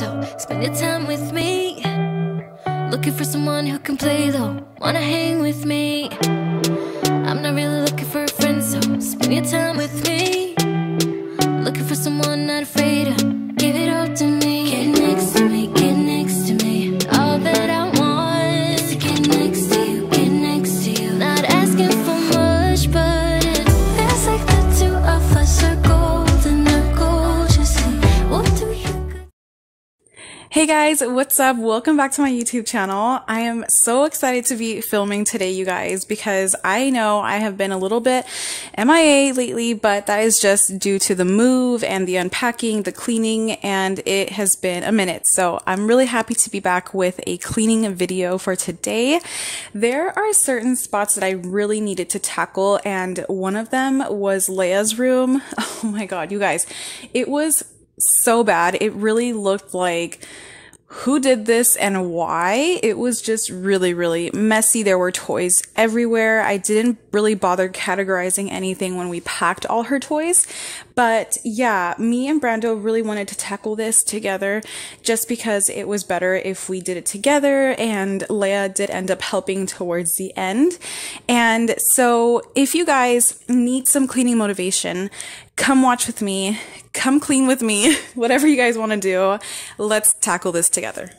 so spend your time with me. Looking for someone who can play though, wanna hang with me. I'm not really looking for a friend, so spend your time with me. Looking for someone not afraid to Hey guys, what's up? Welcome back to my YouTube channel. I am so excited to be filming today, you guys, because I know I have been a little bit MIA lately, but that is just due to the move and the unpacking, the cleaning, and it has been a minute. So I'm really happy to be back with a cleaning video for today. There are certain spots that I really needed to tackle, and one of them was Leia's room. Oh my god, you guys, it was so bad. It really looked like who did this and why. It was just really, really messy. There were toys everywhere. I didn't really bother categorizing anything when we packed all her toys. But yeah, me and Brando really wanted to tackle this together just because it was better if we did it together and Leia did end up helping towards the end. And so if you guys need some cleaning motivation, come watch with me, come clean with me, whatever you guys want to do. Let's tackle this together.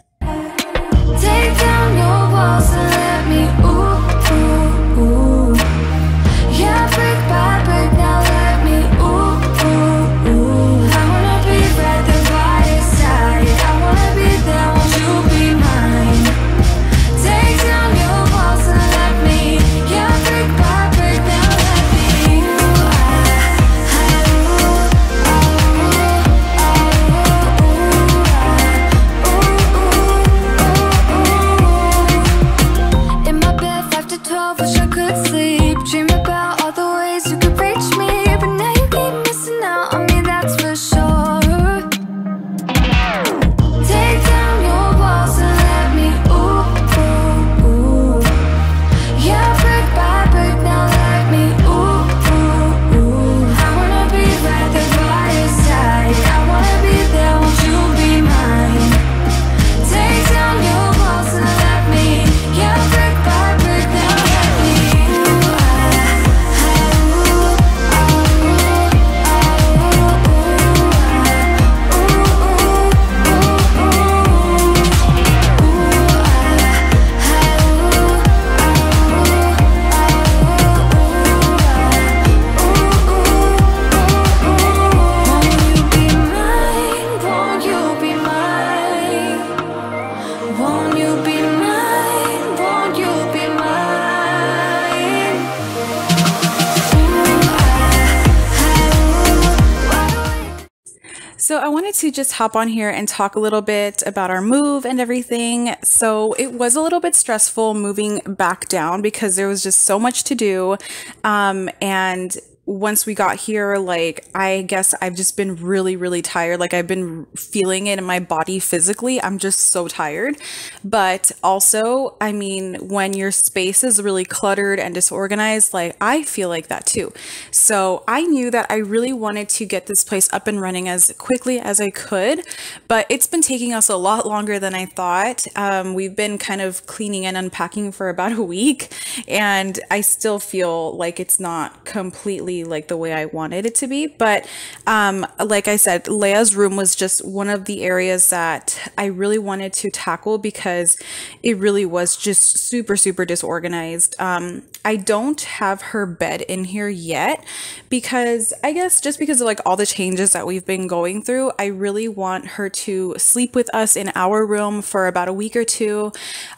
I wanted to just hop on here and talk a little bit about our move and everything. So it was a little bit stressful moving back down because there was just so much to do. Um, and once we got here, like, I guess I've just been really, really tired. Like, I've been feeling it in my body physically. I'm just so tired. But also, I mean, when your space is really cluttered and disorganized, like, I feel like that too. So I knew that I really wanted to get this place up and running as quickly as I could. But it's been taking us a lot longer than I thought. Um, we've been kind of cleaning and unpacking for about a week. And I still feel like it's not completely like the way I wanted it to be. But um, like I said, Leia's room was just one of the areas that I really wanted to tackle because it really was just super, super disorganized. Um, I don't have her bed in here yet because I guess just because of like all the changes that we've been going through, I really want her to sleep with us in our room for about a week or two,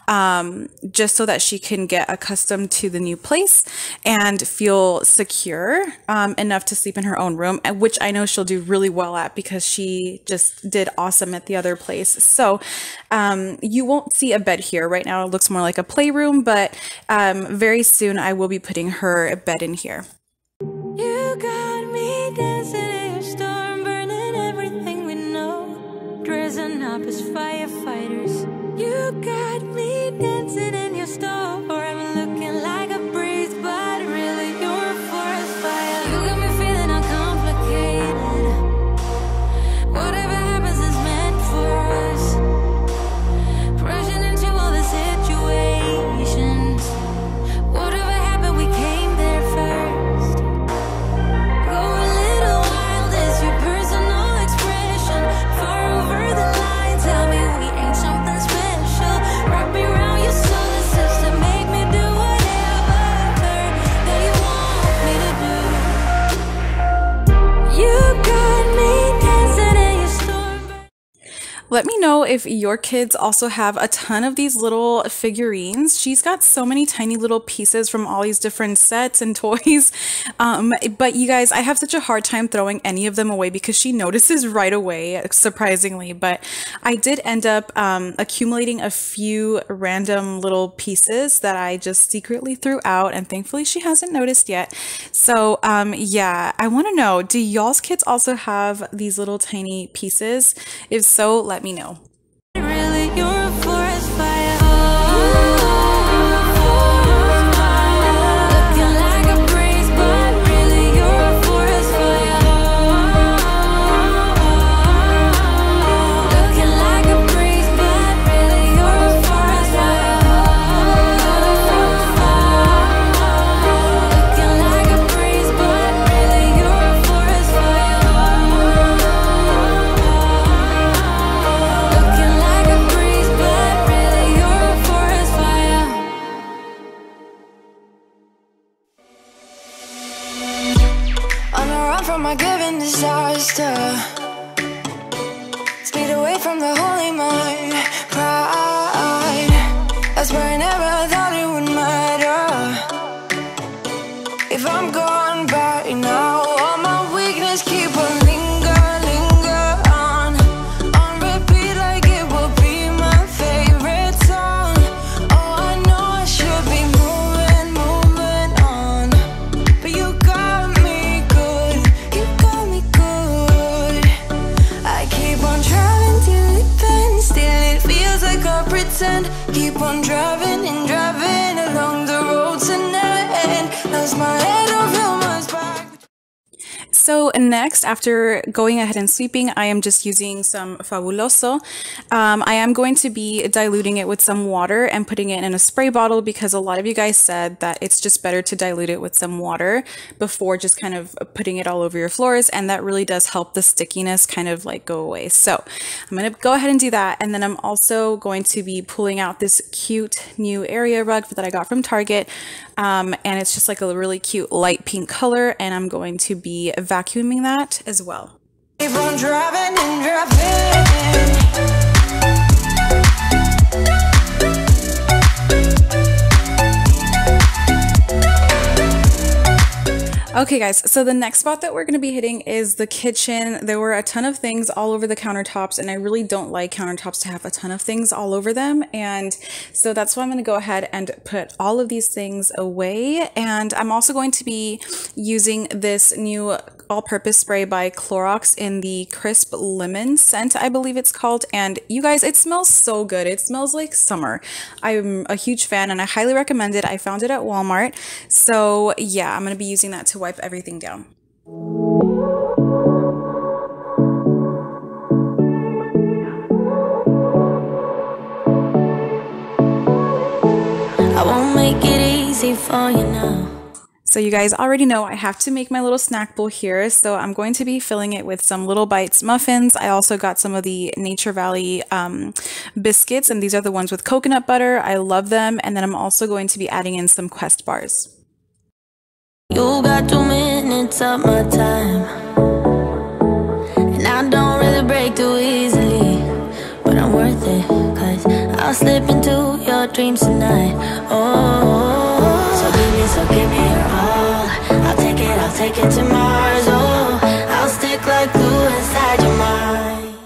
um, just so that she can get accustomed to the new place and feel secure um, enough to sleep in her own room, which I know she'll do really well at because she just did awesome at the other place. So um, you won't see a bed here right now. It looks more like a playroom, but um, very soon I will be putting her a bed in here. You got me dancing in your storm, burning everything we know. Dressing up as firefighters. You got me dancing in your storm, if your kids also have a ton of these little figurines. She's got so many tiny little pieces from all these different sets and toys. Um, but you guys, I have such a hard time throwing any of them away because she notices right away, surprisingly. But I did end up um, accumulating a few random little pieces that I just secretly threw out. And thankfully, she hasn't noticed yet. So, um, yeah, I want to know do y'all's kids also have these little tiny pieces? If so, let me know. From my given disaster. Speed away from the holy mind. So next, after going ahead and sweeping, I am just using some Fabuloso. Um, I am going to be diluting it with some water and putting it in a spray bottle because a lot of you guys said that it's just better to dilute it with some water before just kind of putting it all over your floors. And that really does help the stickiness kind of like go away. So I'm going to go ahead and do that. And then I'm also going to be pulling out this cute new area rug that I got from Target. Um, and it's just like a really cute light pink color. And I'm going to be vacuuming that as well. Keep on driving and driving. Okay, guys, so the next spot that we're going to be hitting is the kitchen. There were a ton of things all over the countertops, and I really don't like countertops to have a ton of things all over them. And so that's why I'm going to go ahead and put all of these things away. And I'm also going to be using this new all purpose spray by Clorox in the crisp lemon scent, I believe it's called. And you guys, it smells so good. It smells like summer. I'm a huge fan and I highly recommend it. I found it at Walmart. So yeah, I'm going to be using that to wipe everything down. I won't make it easy for you now. So you guys already know I have to make my little snack bowl here. So I'm going to be filling it with some Little Bites muffins. I also got some of the Nature Valley um, biscuits, and these are the ones with coconut butter. I love them. And then I'm also going to be adding in some Quest bars. You got two minutes of my time. And I don't really break too easily. But I'm worth it, cause I'll slip into your dreams tonight. Oh, so give me, so give me take it, it to Mars. Oh, I'll stick like glue inside your mind.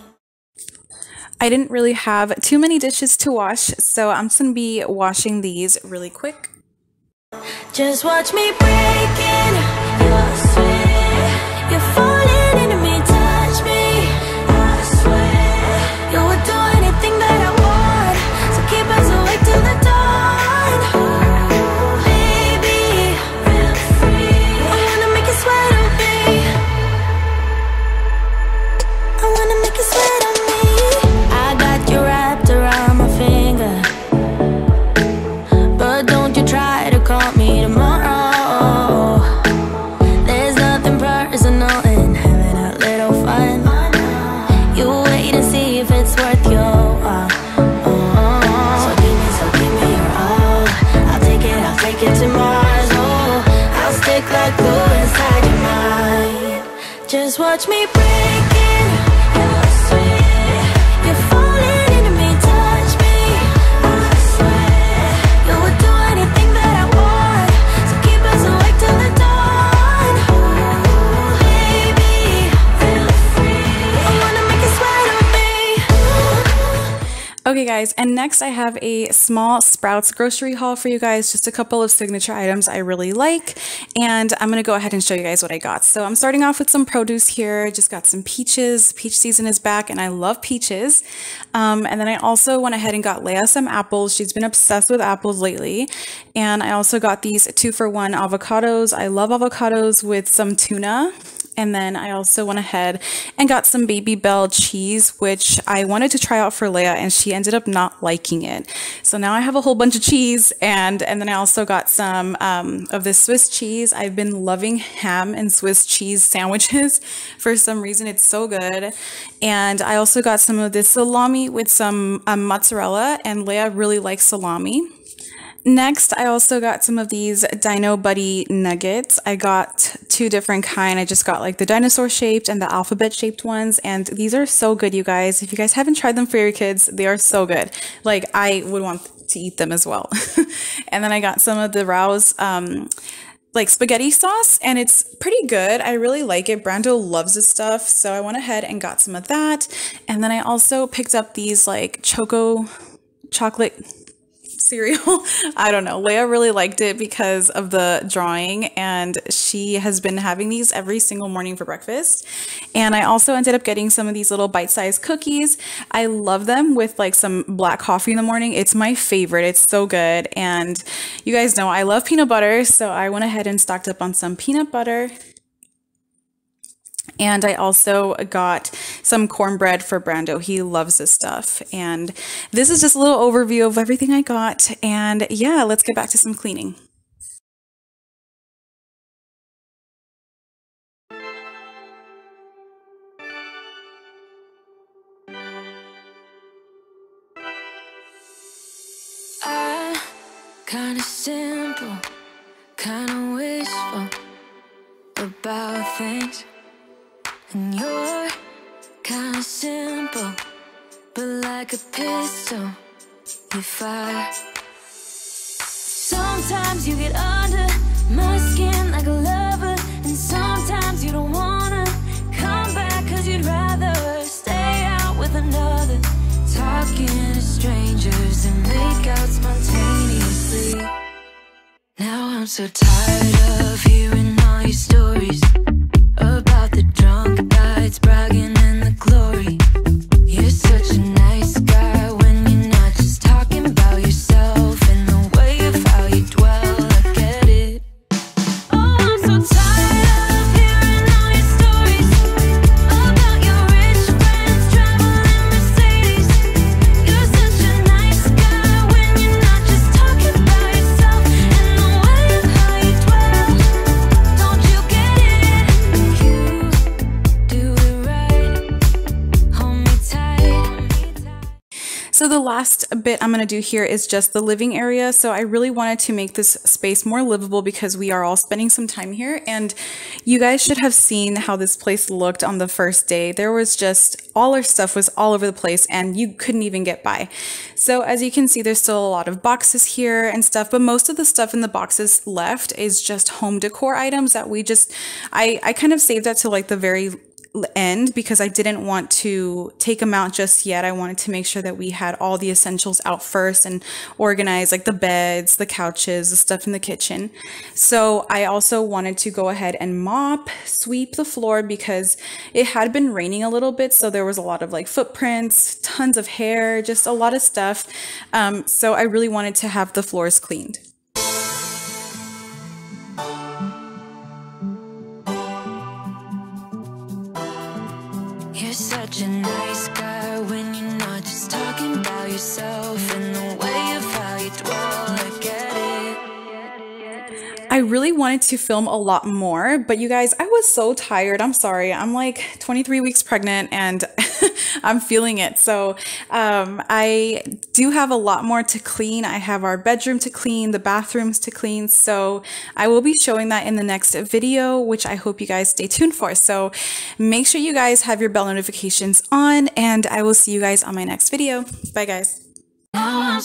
I didn't really have too many dishes to wash, so I'm just to be washing these really quick. Just watch me breaking Just watch me breaking Okay, guys, and next I have a small Sprouts grocery haul for you guys, just a couple of signature items I really like, and I'm gonna go ahead and show you guys what I got. So I'm starting off with some produce here, just got some peaches. Peach season is back, and I love peaches. Um, and then I also went ahead and got Leia some apples. She's been obsessed with apples lately. And I also got these two for one avocados. I love avocados with some tuna. And then I also went ahead and got some Babybel cheese, which I wanted to try out for Leia, and she ended up not liking it. So now I have a whole bunch of cheese, and and then I also got some um, of this Swiss cheese. I've been loving ham and Swiss cheese sandwiches for some reason. It's so good. And I also got some of this salami with some um, mozzarella, and Leia really likes salami. Next, I also got some of these Dino Buddy nuggets. I got two different kind. I just got like the dinosaur shaped and the alphabet shaped ones, and these are so good, you guys. If you guys haven't tried them for your kids, they are so good. Like I would want to eat them as well. and then I got some of the Rao's um, like spaghetti sauce and it's pretty good. I really like it. Brando loves this stuff. So I went ahead and got some of that. And then I also picked up these like choco chocolate cereal. I don't know. Leia really liked it because of the drawing, and she has been having these every single morning for breakfast. And I also ended up getting some of these little bite sized cookies. I love them with like some black coffee in the morning. It's my favorite. It's so good. And you guys know I love peanut butter, so I went ahead and stocked up on some peanut butter. And I also got some cornbread for Brando. He loves this stuff. And this is just a little overview of everything I got. And yeah, let's get back to some cleaning. Kinda simple, kinda wishful about things. And you're kinda simple, but like a pistol, you fire. Sometimes you get under my skin like a lover, and sometimes you don't wanna come back cause you'd rather stay out with another. Talking to strangers and make out spontaneously. Now I'm so tired of hearing all your stories last bit I'm going to do here is just the living area. So I really wanted to make this space more livable because we are all spending some time here and you guys should have seen how this place looked on the first day. There was just all our stuff was all over the place and you couldn't even get by. So as you can see, there's still a lot of boxes here and stuff, but most of the stuff in the boxes left is just home decor items that we just, I, I kind of saved that to like the very end because I didn't want to take them out just yet. I wanted to make sure that we had all the essentials out first and organize like the beds, the couches, the stuff in the kitchen. So I also wanted to go ahead and mop, sweep the floor because it had been raining a little bit. So there was a lot of like footprints, tons of hair, just a lot of stuff. Um, so I really wanted to have the floors cleaned. Wanted to film a lot more, but you guys, I was so tired. I'm sorry. I'm like 23 weeks pregnant and I'm feeling it. So um, I do have a lot more to clean. I have our bedroom to clean, the bathrooms to clean. So I will be showing that in the next video, which I hope you guys stay tuned for. So make sure you guys have your bell notifications on and I will see you guys on my next video. Bye guys. Now